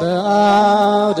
bowed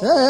Say.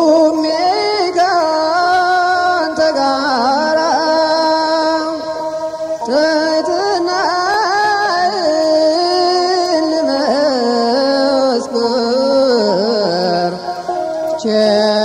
Yeah.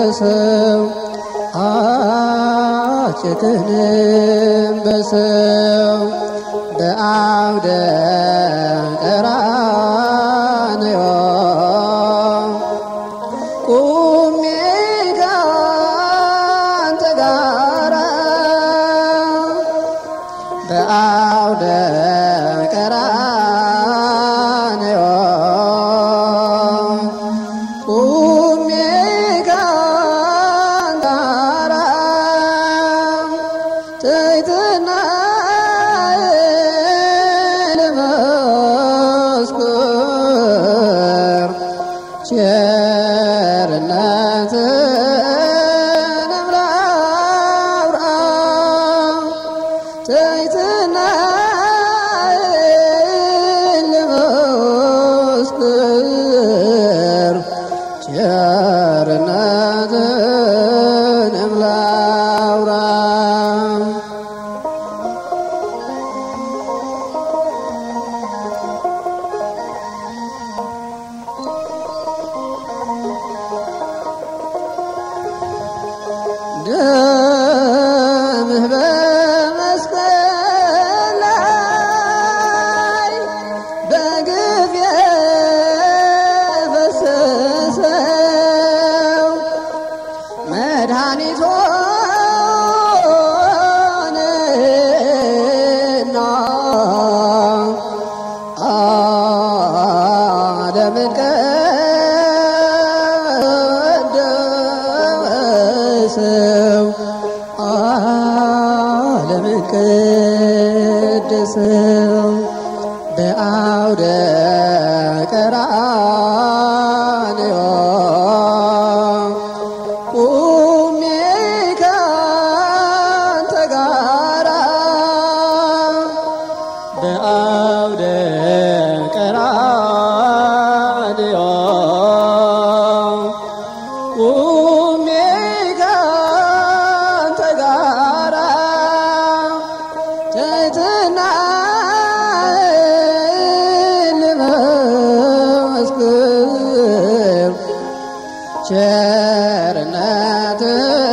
በሰው አጭትንም በሰው በአውደ ቀራ Yeah. ለምንቅድስው በአውደ ቀራንዮ ቸርነትህን